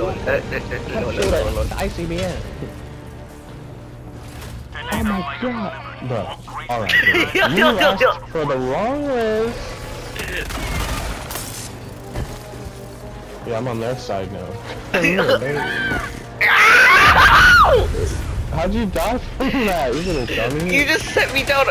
lol. Eh, eh, eh, ICBM. Oh my god. Bro. Alright. Yo, You yo, yo, yo. asked for the wrong list. Yeah, I'm on their side now. How'd you die from that? You little dummy. You just set me down.